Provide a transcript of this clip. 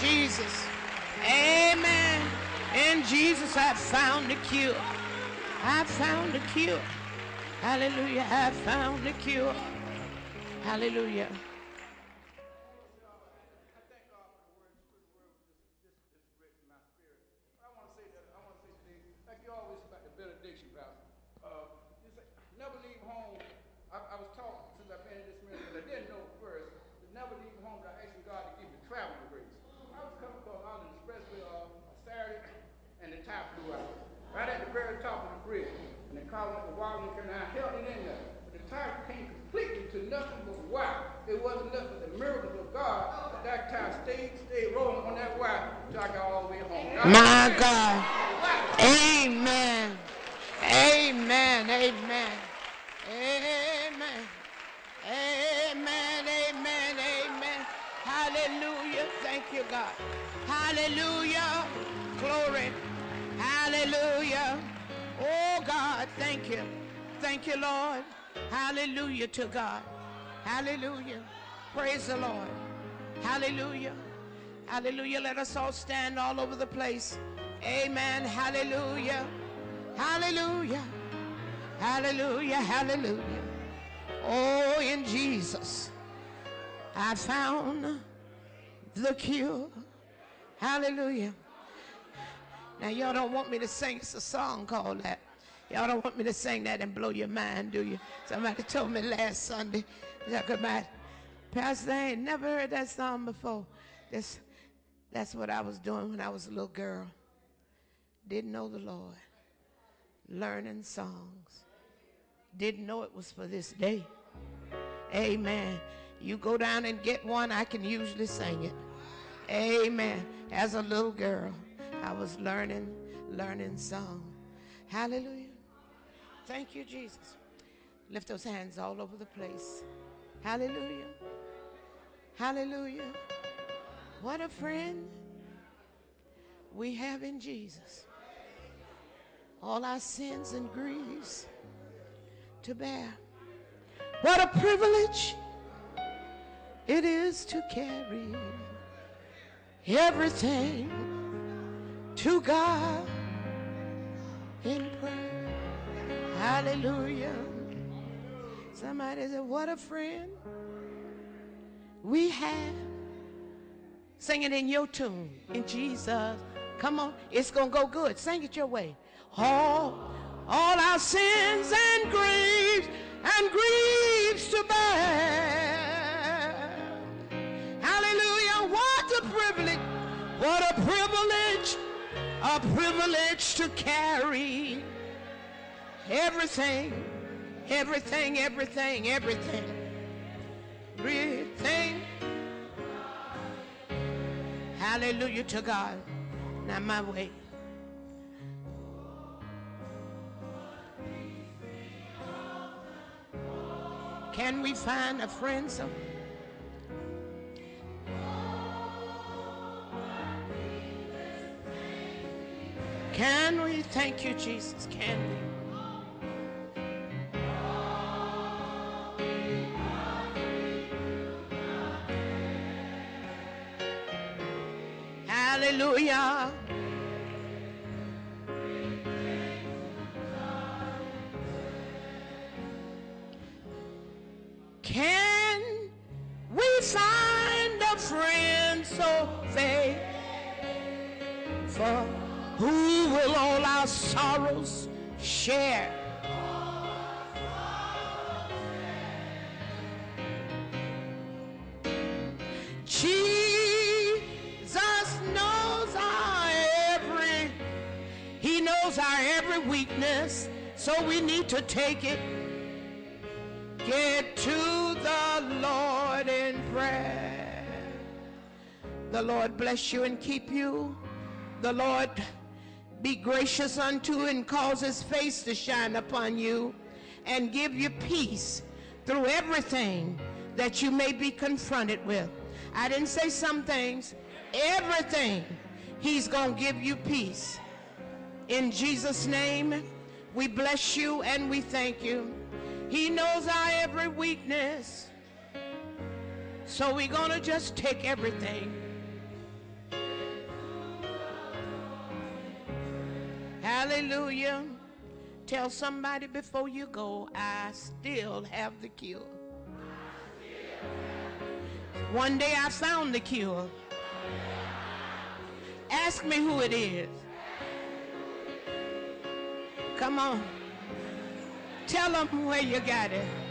Jesus. Amen. In Jesus, I found the cure. I found the cure. Hallelujah. I found the cure. Hallelujah. My God. Amen. Amen. Amen. Amen. Amen. Amen. Amen. Hallelujah. Thank you, God. Hallelujah. Glory. Hallelujah. Thank you. Thank you, Lord. Hallelujah to God. Hallelujah. Praise the Lord. Hallelujah. Hallelujah. Let us all stand all over the place. Amen. Hallelujah. Hallelujah. Hallelujah. Hallelujah. Oh, in Jesus, I found the cure. Hallelujah. Now, y'all don't want me to sing. It's a song called that. Y'all don't want me to sing that and blow your mind, do you? Somebody told me last Sunday, talk Pastor, I ain't never heard that song before. This that's what I was doing when I was a little girl. Didn't know the Lord. Learning songs. Didn't know it was for this day. Amen. You go down and get one, I can usually sing it. Amen. As a little girl, I was learning, learning song. Hallelujah. Thank you, Jesus. Lift those hands all over the place. Hallelujah. Hallelujah. What a friend we have in Jesus. All our sins and griefs to bear. What a privilege it is to carry everything to God in prayer. Hallelujah. Somebody said, What a friend we have Sing it in your tune. In Jesus. Come on. It's going to go good. Sing it your way. All, all our sins and griefs and griefs to bear. Hallelujah. What a privilege. What a privilege. A privilege to carry everything, everything, everything, everything. Everything Hallelujah to God. Not my way. Can we find a friend? So Can we? Thank you, Jesus. Can we? Hallelujah. Can we find a friend so faithful who will all our sorrows share? Our every weakness, so we need to take it. Get to the Lord in prayer. The Lord bless you and keep you. The Lord be gracious unto and cause his face to shine upon you and give you peace through everything that you may be confronted with. I didn't say some things, everything. He's going to give you peace. In Jesus' name, we bless you and we thank you. He knows our every weakness. So we're going to just take everything. Hallelujah. Tell somebody before you go, I still have the cure. One day I found the cure. Ask me who it is. Come on. Tell them where you got it.